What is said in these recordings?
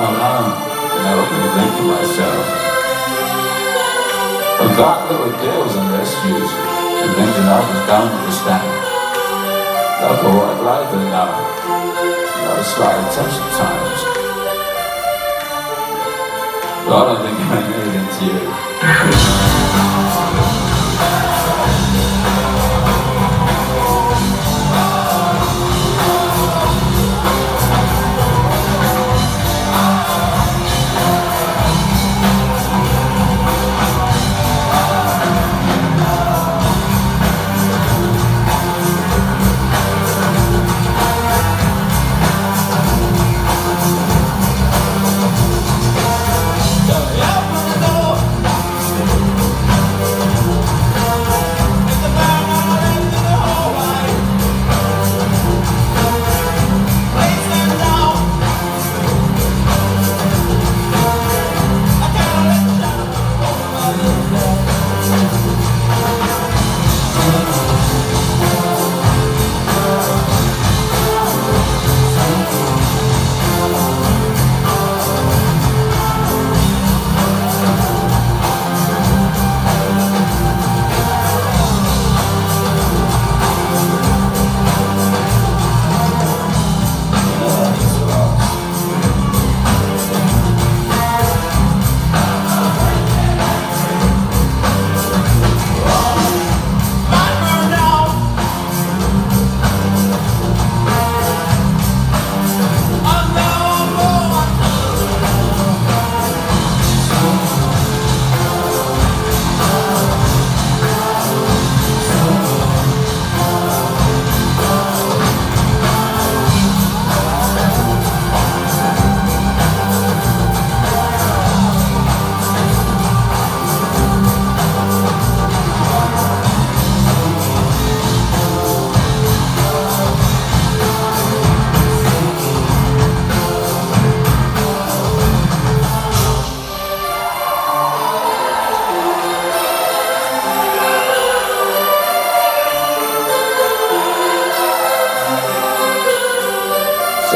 Now I'm alone, and I open the drink for myself. Forgot there were girls and rescues, and and I was down to the stand. Like a white lighter now, not a slight touch at times. But I think I made it into you.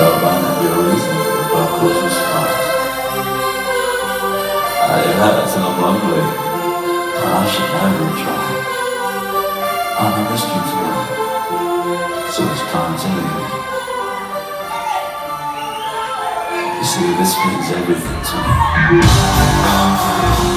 Reason for the close response. I had some lonely. I should never try. I'm a rescue tonight. So it's time to leave. You see, this means everything to me.